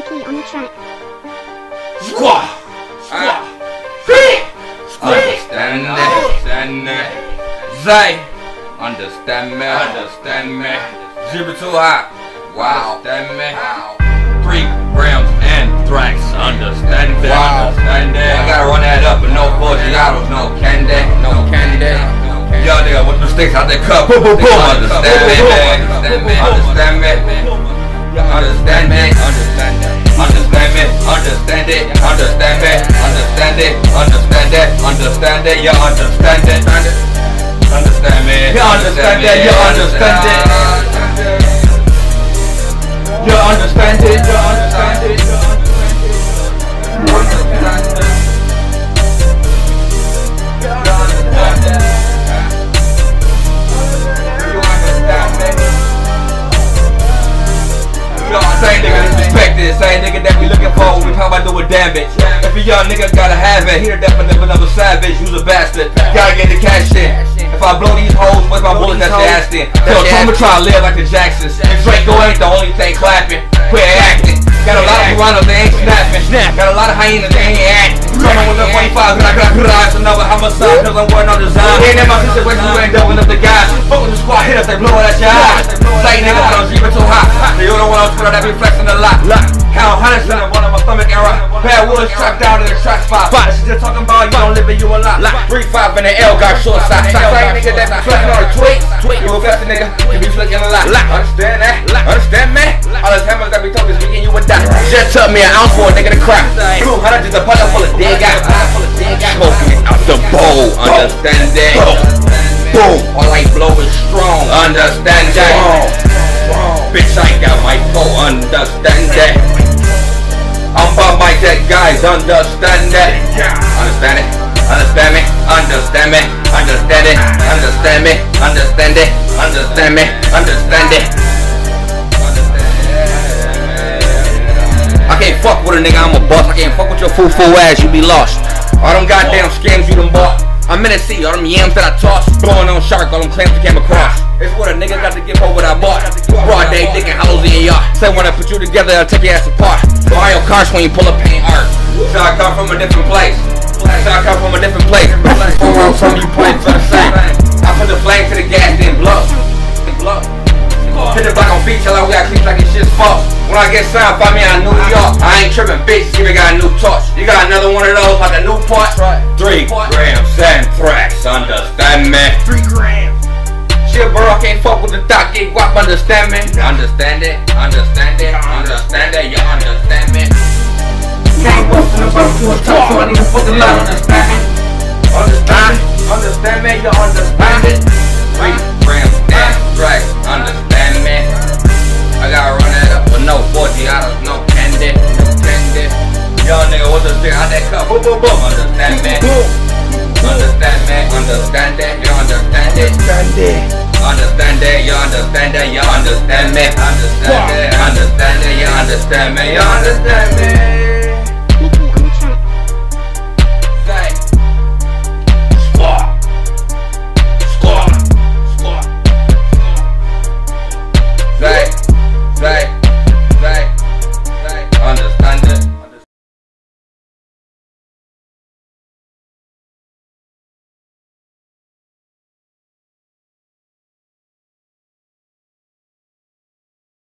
Mickey on the track. Squaw! Squaw! Understand me, oh! understand me. Zay, understand me, understand me. Zebra2hott. Wow, understand me. Three grams anthrax, understand me, understand me. I gotta run that up with no Forgiatos, no candy, no candy. Yo, nigga, with the sticks out the cup, boom, boom, boom. Understand me, understand me, understand me. Understand it, you understand it, You understand me, you understand it, you understand it, you understand it, you understand it, you understand it. Same nigga disrespected, same nigga looking for we talk about doing damage. If a young nigga gotta have it, he the definition of another savage, you's a bastard. Gotta get the cash in. If I blow these hoes, where's my bullets that you asked in? Tell Trump try to live like the Jacksons. And Draco ain't the only thing clapping. Quit acting. Got a lot of piranhas, they ain't snapping. Got a lot of hyenas, they ain't acting. Coming with the 25, cause I got garage, another homicide, cause I'm wearing no design. Ain't in my situation, you ain't doubling up the guys. Fuck with the squad, hit us, they blow at your eyes. Bad woods trapped out in the track spot. But she just talking about you don't live in you a lot. Three five in the L got short side. Same nigga that be flexing on the tweet. You a faster nigga, you be flexing a lot. Understand that? Understand me? All the hammers that be talking speaking, you would die. Just took me an ounce for a nigga to cry. Two hundred just a punch full of dead guys. Smoking it out the bowl. Understand that? Boom. All I blow is strong. Understand that? Understand that. Understand it, understand me, understand me, understand it, understand me, understand it, understand me, understand it. I can't fuck with a nigga, I'm a boss. I can't fuck with your fool fool ass, you be lost. All them goddamn scams you done bought. I'm in the sea, all them yams that I toss. Blowing on shark, all them clams that came across. It's what a nigga got to give over what I bought. Broad day, digging hollows in your yacht. Say when I put you together, I'll take your ass apart. Mario Kart when you pull up paint art. So I come from a different place. So I come from a different place. Where I'm from, you point for the same. I put the flame to the gas, then blow. Then blow. Hit the block on beach, tell her we got clean like it's shit's false. When I get signed, find me out in New York. I ain't tripping, bitch. Even got a new torch. You got another one of those like a new part? Three grams anthrax, understand me? Three grams. Shit, bro, I can't fuck with the doc, get guap, understand me? Understand it, understand it, understand it, you understand me? Can't bustin' about to a top, so I need to fucking lie, understand? Understand understand me, you understand